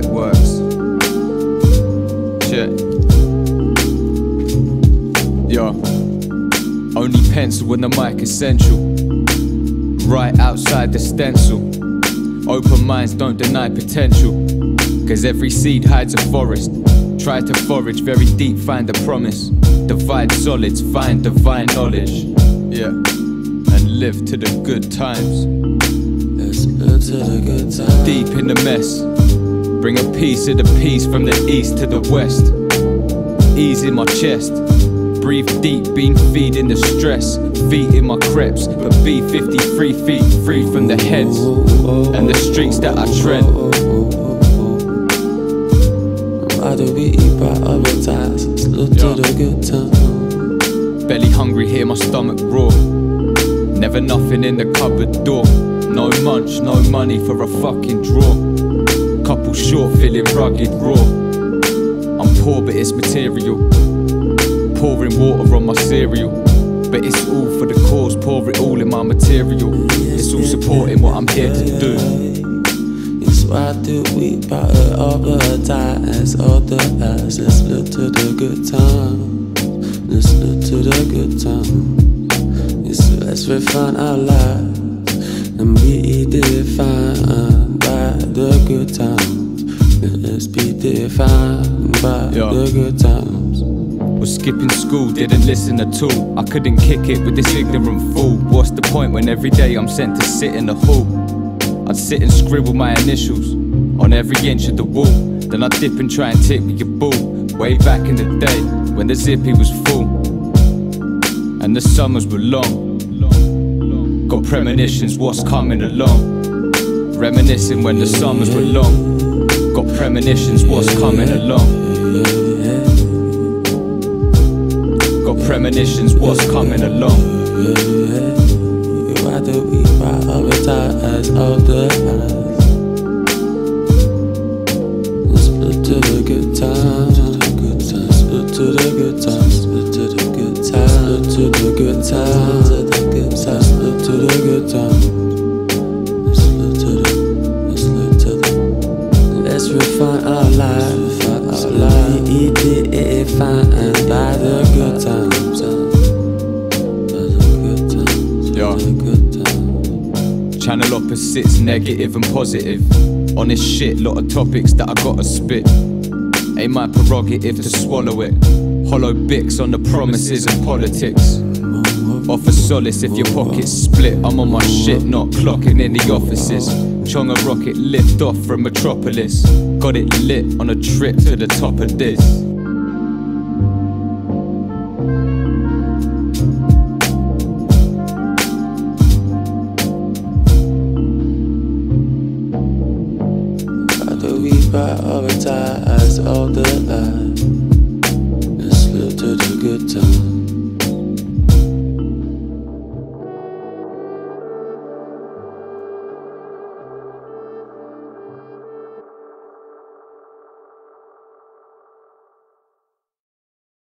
like works. Shit. Yo. Only pencil when the mic essential. Right outside the stencil. Open minds don't deny potential. Cause every seed hides a forest. Try to forage very deep, find the promise. Divide solids, find divine knowledge. Yeah. And live to the good times. Deep in the mess. Bring a piece of the peace from the east to the west. Ease in my chest. Breathe deep, been feeding the stress. Feet in my creps, but be 53 feet free from the heads and the streets that I tread. Why do we eat prioritize? Let's live to Yeah. the good times. Belly hungry, hear my stomach roar. Never nothing in the cupboard door. No munch, no money for a fucking draw. Couple short, feeling rugged, raw. I'm poor, but it's material. Pouring water on my cereal. But it's all for the cause, pour it all in my material. It's all supporting what I'm here to do. It's why do we prioritize all the eyes? Let's live to the good times. Let's live to the good times. Yes, let's refine our lives defined by Yeah. the good times. Was skipping school, didn't listen at all. I couldn't kick it with this ignorant fool. What's the point when every day I'm sent to sit in the hall? I'd sit and scribble my initials on every inch of the wall. Then I'd dip and try and tip with your ball. Way back in the day when the zippy was full and the summers were long. Got premonitions, what's coming along. Reminiscing when the summers were long. Got premonitions, what's coming along. Got premonitions, what's coming along. Why do we prioritize all the eyes? Let's split to the good times. Split to the good times. Split to the good times. Split to the good times. Split to the good times. Let's Channel opposites, negative and positive. On this shit, lot of topics that I gotta spit. Ain't my prerogative to swallow it. Hollow bits on the promises and politics. Offer solace if your pocket's split. I'm on my shit, not clocking in the offices. Chong a rocket lift off from Metropolis. Got it lit on a trip to the top of this. We prioritize all the lies?